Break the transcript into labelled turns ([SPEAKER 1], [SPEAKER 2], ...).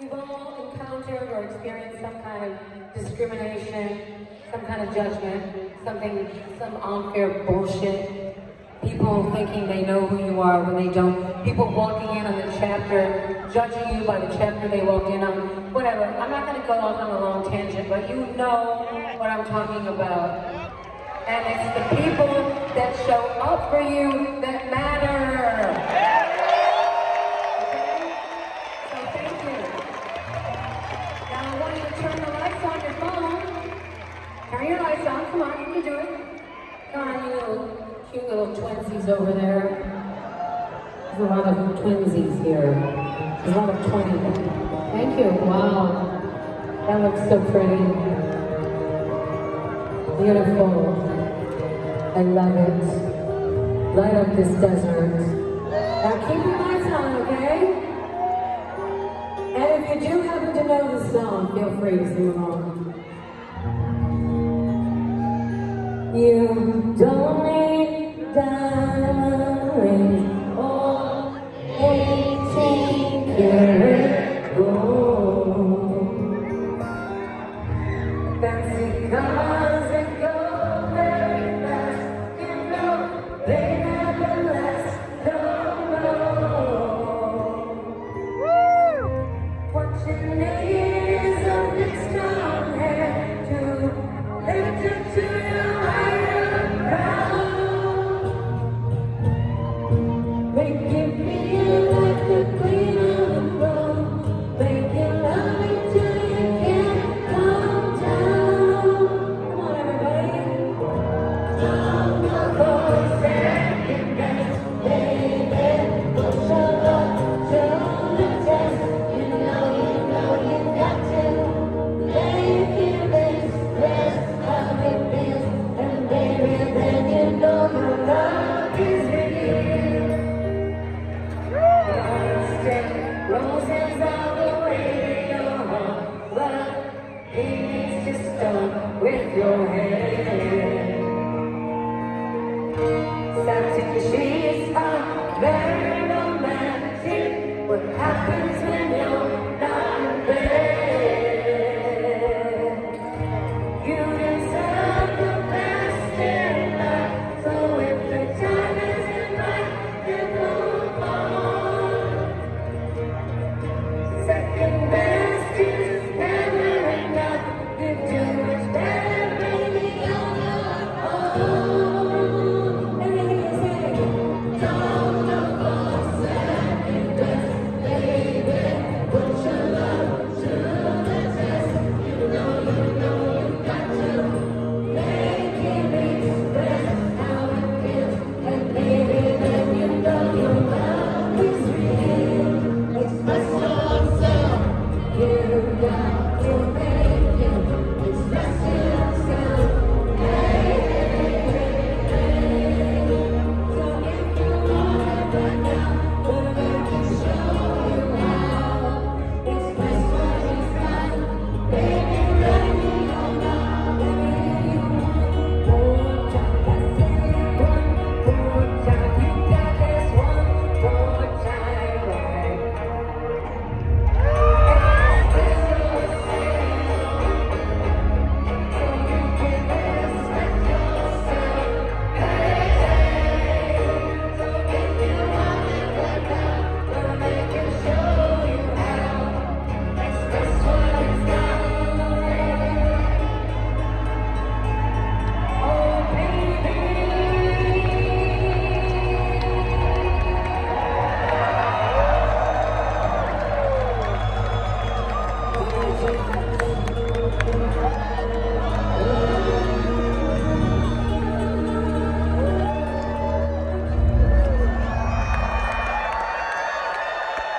[SPEAKER 1] We've all encountered or experienced some kind of discrimination, some kind of judgment, something, some unfair bullshit. People thinking they know who you are when they don't. People walking in on the chapter, judging you by the chapter they walked in on. Whatever. I'm not going to go off on a long tangent, but you know what I'm talking about. And it's the people that show up for you that matter. Come on, you can do it. Come on, you little cute little twinsies over there. There's a lot of twinsies here. There's a lot of twinsies. Thank you. Wow. That looks so pretty. Beautiful. I love it. Light up this desert. Now keep your lights on, okay? And if you do happen to know the song, feel free to sing along. Don't need diamond Way your just done with your